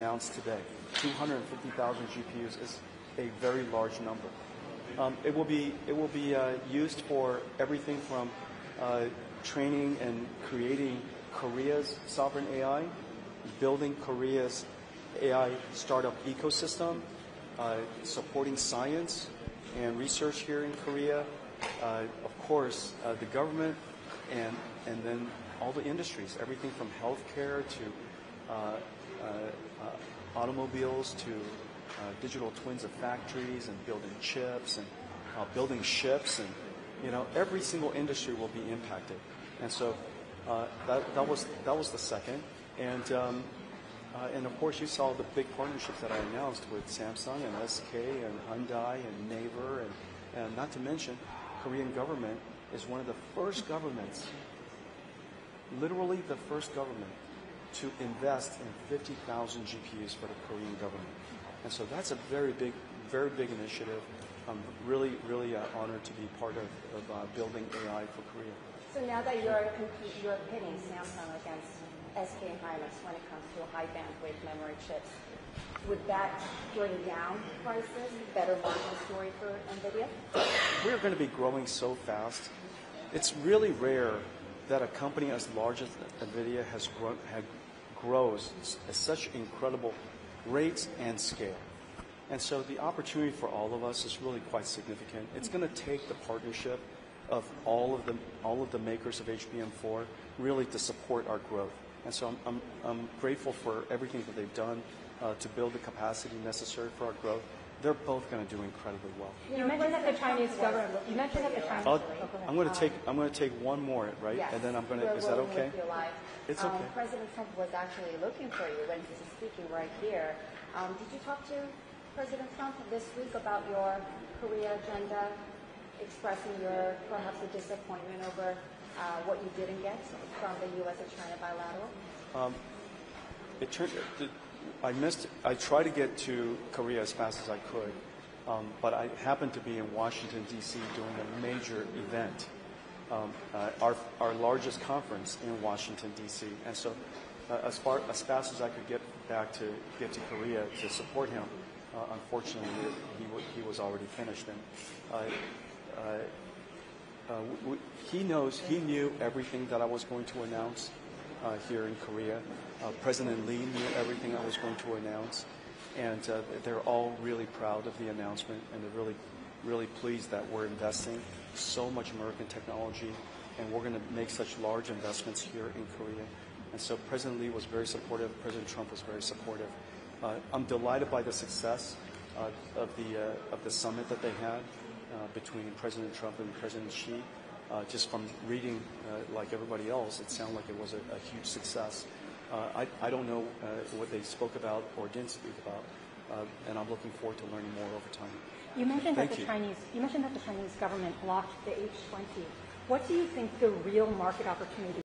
announced today. 250,000 GPUs is a very large number. Um, it will be it will be uh, used for everything from uh, training and creating Korea's sovereign AI, building Korea's AI startup ecosystem, uh, supporting science and research here in Korea. Uh, of course, uh, the government and and then all the industries, everything from healthcare to automobiles to uh, digital twins of factories and building chips and uh, building ships and you know every single industry will be impacted. And so uh, that, that was that was the second. And um, uh, and of course you saw the big partnerships that I announced with Samsung and SK and Hyundai and Naver and, and not to mention Korean government is one of the first governments literally the first government to invest in 50,000 GPUs for the Korean government. And so that's a very big, very big initiative. I'm really, really uh, honored to be part of, of uh, building AI for Korea. So now that you're you're pitting Samsung against SK Hynix when it comes to high bandwidth memory chips, would that bring down prices, better margin story for NVIDIA? We're going to be growing so fast. It's really rare that a company as large as NVIDIA has grown, had, grows at such incredible rates and scale. And so the opportunity for all of us is really quite significant. It's going to take the partnership of all of the all of the makers of HBM4 really to support our growth. And so I'm, I'm, I'm grateful for everything that they've done uh, to build the capacity necessary for our growth. They're both going to do incredibly well. You mentioned that the Chinese government. You mentioned that the Chinese. I'll, I'm going to take I'm going to take one more, right? Yes. And then I'm going to. Is that okay? with you live. It's um, okay. President Trump was actually looking for you when he's speaking right here. Um, did you talk to President Trump this week about your Korea agenda, expressing your perhaps a disappointment over uh, what you didn't get from the U.S. and China bilateral? Um, it turned. the- I missed. I tried to get to Korea as fast as I could, um, but I happened to be in Washington D.C. doing a major event, um, uh, our our largest conference in Washington D.C. And so, uh, as far as fast as I could get back to get to Korea to support him, uh, unfortunately he he was already finished. And uh, he knows, he knew everything that I was going to announce here in Korea. Uh, President Lee knew everything I was going to announce. And uh, they're all really proud of the announcement and they're really, really pleased that we're investing so much American technology and we're going to make such large investments here in Korea. And so President Lee was very supportive. President Trump was very supportive. Uh, I'm delighted by the success uh, of the uh, of the summit that they had uh, between President Trump and President Xi. Uh, just from reading, uh, like everybody else, it sounded like it was a, a huge success. Uh, I, I don't know uh, what they spoke about or didn't speak about, uh, and I'm looking forward to learning more over time. You mentioned Thank that the you. Chinese. You mentioned that the Chinese government blocked the H20. What do you think the real market opportunity